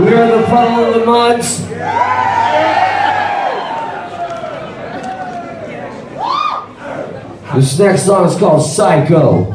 We're the funnel of the muds. This next song is called Psycho.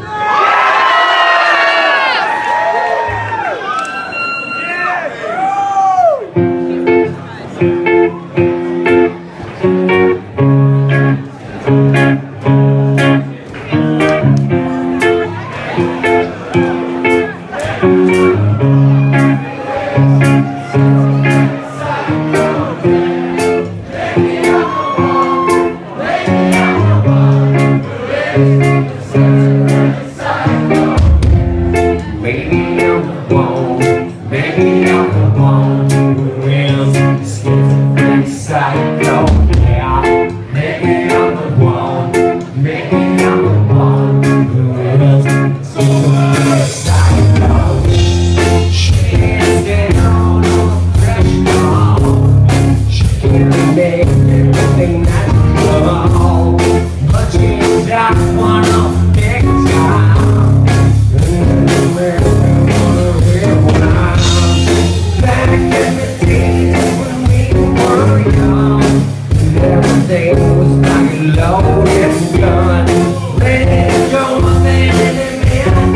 Let it go, baby, baby,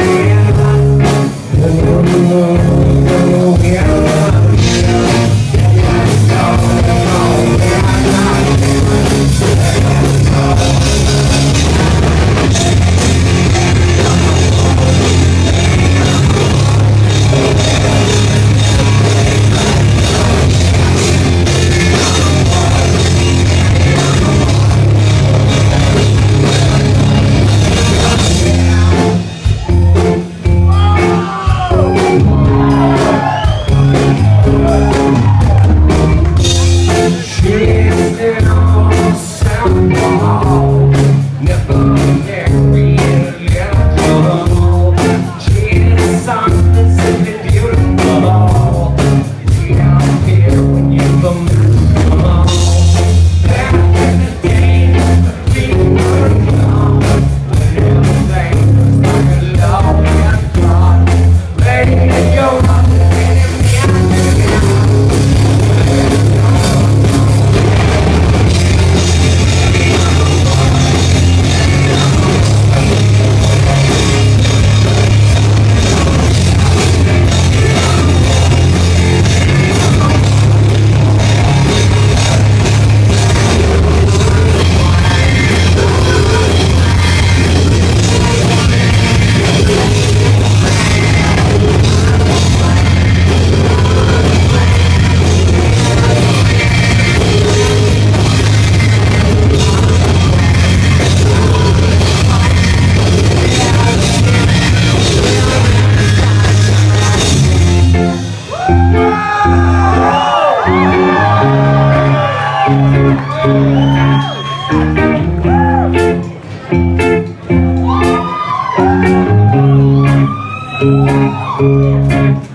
baby. Thank you.